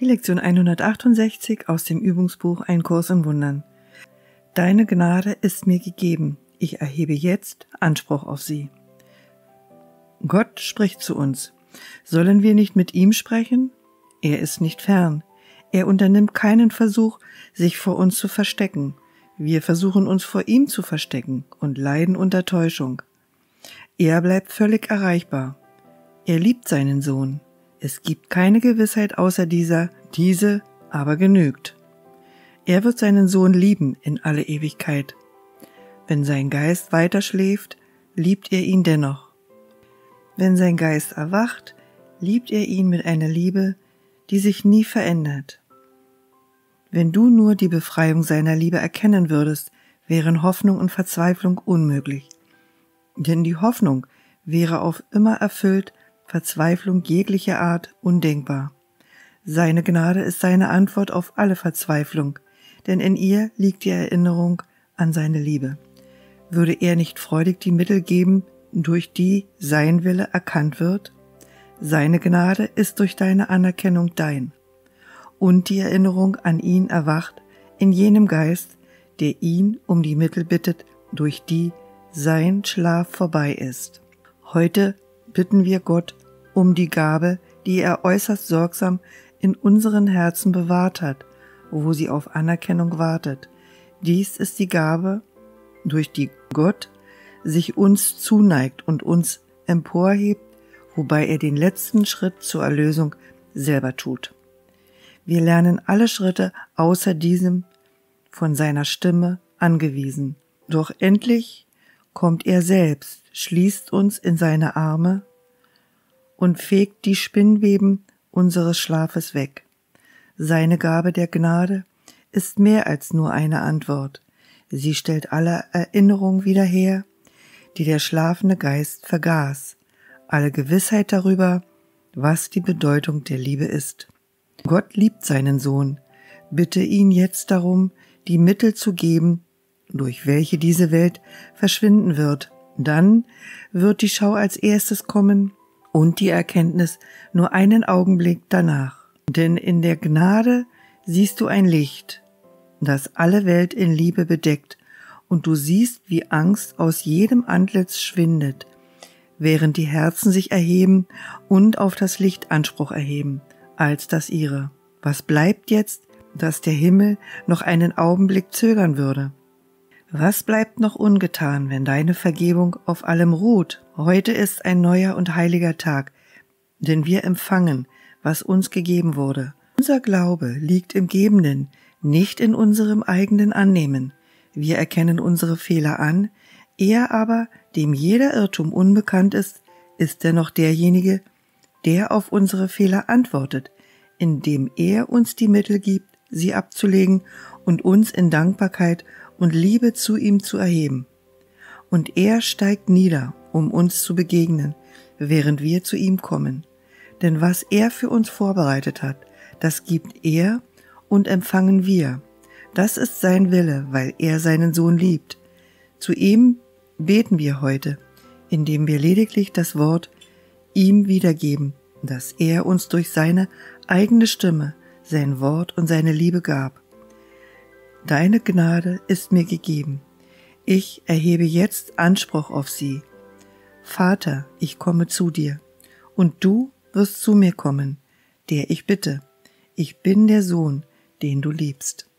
Die Lektion 168 aus dem Übungsbuch Ein Kurs in Wundern. Deine Gnade ist mir gegeben. Ich erhebe jetzt Anspruch auf sie. Gott spricht zu uns. Sollen wir nicht mit ihm sprechen? Er ist nicht fern. Er unternimmt keinen Versuch, sich vor uns zu verstecken. Wir versuchen uns vor ihm zu verstecken und leiden unter Täuschung. Er bleibt völlig erreichbar. Er liebt seinen Sohn. Es gibt keine Gewissheit außer dieser, diese aber genügt. Er wird seinen Sohn lieben in alle Ewigkeit. Wenn sein Geist weiter schläft, liebt er ihn dennoch. Wenn sein Geist erwacht, liebt er ihn mit einer Liebe, die sich nie verändert. Wenn du nur die Befreiung seiner Liebe erkennen würdest, wären Hoffnung und Verzweiflung unmöglich. Denn die Hoffnung wäre auf immer erfüllt Verzweiflung jeglicher Art undenkbar. Seine Gnade ist seine Antwort auf alle Verzweiflung, denn in ihr liegt die Erinnerung an seine Liebe. Würde er nicht freudig die Mittel geben, durch die sein Wille erkannt wird? Seine Gnade ist durch deine Anerkennung dein. Und die Erinnerung an ihn erwacht in jenem Geist, der ihn um die Mittel bittet, durch die sein Schlaf vorbei ist. Heute bitten wir Gott um die Gabe, die er äußerst sorgsam in unseren Herzen bewahrt hat, wo sie auf Anerkennung wartet. Dies ist die Gabe, durch die Gott sich uns zuneigt und uns emporhebt, wobei er den letzten Schritt zur Erlösung selber tut. Wir lernen alle Schritte außer diesem von seiner Stimme angewiesen. Doch endlich kommt er selbst, schließt uns in seine Arme und fegt die Spinnweben unseres Schlafes weg. Seine Gabe der Gnade ist mehr als nur eine Antwort. Sie stellt alle Erinnerung wieder her, die der schlafende Geist vergaß, alle Gewissheit darüber, was die Bedeutung der Liebe ist. Gott liebt seinen Sohn, bitte ihn jetzt darum, die Mittel zu geben, durch welche diese Welt verschwinden wird. Dann wird die Schau als erstes kommen, und die Erkenntnis nur einen Augenblick danach. Denn in der Gnade siehst du ein Licht, das alle Welt in Liebe bedeckt, und du siehst, wie Angst aus jedem Antlitz schwindet, während die Herzen sich erheben und auf das Licht Anspruch erheben, als das ihre. Was bleibt jetzt, dass der Himmel noch einen Augenblick zögern würde? Was bleibt noch ungetan, wenn deine Vergebung auf allem ruht? Heute ist ein neuer und heiliger Tag, denn wir empfangen, was uns gegeben wurde. Unser Glaube liegt im Gebenden, nicht in unserem eigenen Annehmen. Wir erkennen unsere Fehler an, er aber, dem jeder Irrtum unbekannt ist, ist dennoch derjenige, der auf unsere Fehler antwortet, indem er uns die Mittel gibt, sie abzulegen und uns in Dankbarkeit und Liebe zu ihm zu erheben. Und er steigt nieder, um uns zu begegnen, während wir zu ihm kommen. Denn was er für uns vorbereitet hat, das gibt er und empfangen wir. Das ist sein Wille, weil er seinen Sohn liebt. Zu ihm beten wir heute, indem wir lediglich das Wort ihm wiedergeben, das er uns durch seine eigene Stimme, sein Wort und seine Liebe gab. Deine Gnade ist mir gegeben. Ich erhebe jetzt Anspruch auf sie. Vater, ich komme zu dir, und du wirst zu mir kommen, der ich bitte. Ich bin der Sohn, den du liebst.